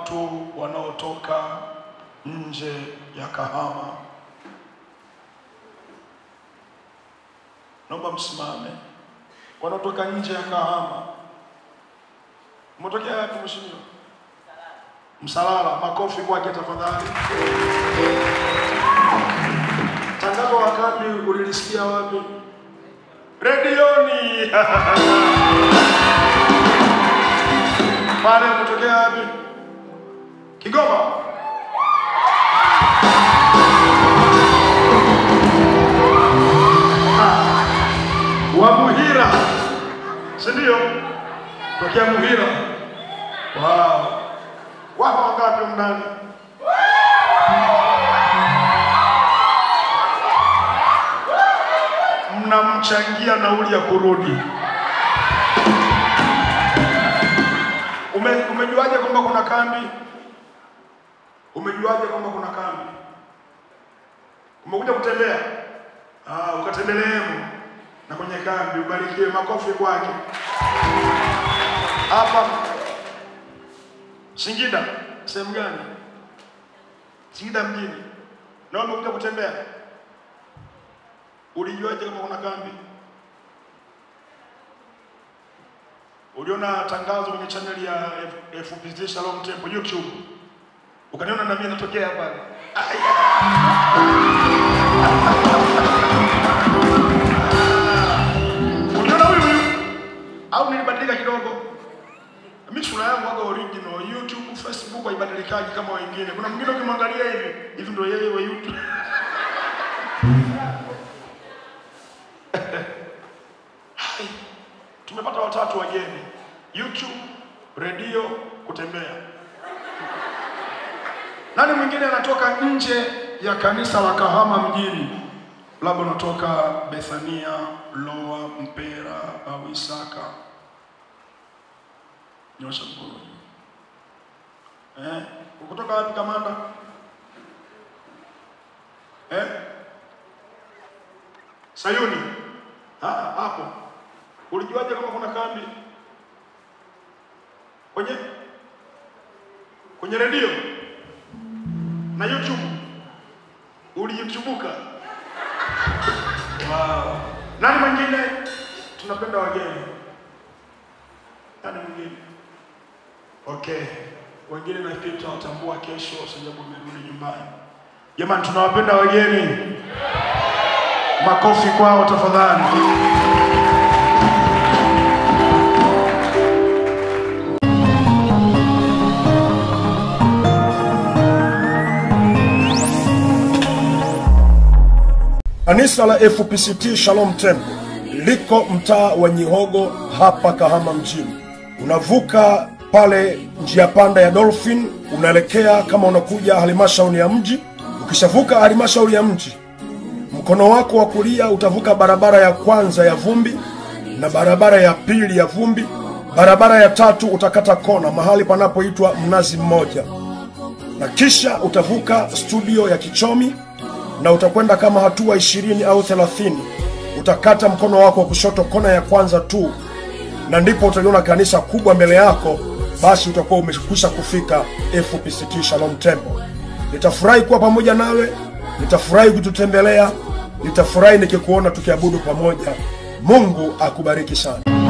watu wanaotoka nje ya Kahama. Naomba msimame, wanaotoka nje ya Kahama. Umetokea wapi mheshimiwa? Msalala. Makofi kwake tafadhali. Tangazo wakati ulilisikia wapi? Redioni. Pale umetokea wapi? Kigoma. wa Muhira, si ndio? Tokea Muhira. Wow. Wapo wangapi mnani? Mnamchangia nauli ya kurudi. Ume, umejuaje kwamba kuna kambi? Umejuaje kwamba kuna kambi? Umekuja kutembea? Ah, ukatembeleemo na kwenye kambi, ubarikiwe. Makofi kwake. Hapa Singida, sehemu gani? Singida mjini. Na umekuja kutembea? Ulijuaje kama kuna kambi? Uliona tangazo kwenye chaneli ya FPZ Shalom Temple YouTube, ukaniona na mimi natokea pale. Uliona huyu huyu au nilibadilika kidogo? Mimi sura yangu waga original. YouTube, Facebook haibadilikaji kama wengine. Kuna mwingine ukimwangalia hivi hivi, ndio yeye wa YouTube. Tumepata watatu wageni: YouTube, redio, kutembea. Nani mwingine anatoka nje ya kanisa la Kahama mjini? Labda unatoka Bethania, Loa, Mpera au Isaka? Nyosha mkono. Eh, ukutoka wapi kamanda? Eh? Sayuni. Hapo. Ulijuaje kama kuna kambi? Kwenye kwenye redio na YouTube. Ulijutubuka? Wow. Nani mwingine? Tunapenda wageni. Nani mwingine? Okay. Wengine nafikiri tutawatambua kesho sababu wamerudi nyumbani. Jamani tunawapenda wageni. Makofi kwao tafadhali. Kanisa la FPCT Shalom Temple liko mtaa wa Nyihogo hapa Kahama mjini. Unavuka pale njia panda ya Dolphin, unaelekea kama unakuja halmashauri ya mji. Ukishavuka halmashauri ya mji, mkono wako wa kulia utavuka barabara ya kwanza ya vumbi na barabara ya pili ya vumbi. Barabara ya tatu utakata kona mahali panapoitwa Mnazi Mmoja, na kisha utavuka studio ya Kichomi na utakwenda kama hatua ishirini au thelathini utakata mkono wako wa kushoto kona ya kwanza tu, na ndipo utaliona kanisa kubwa mbele yako. Basi utakuwa umekwisha kufika FPCT Shalom Temple. Nitafurahi kuwa pamoja nawe, nitafurahi kututembelea, nitafurahi nikikuona tukiabudu pamoja. Mungu akubariki sana.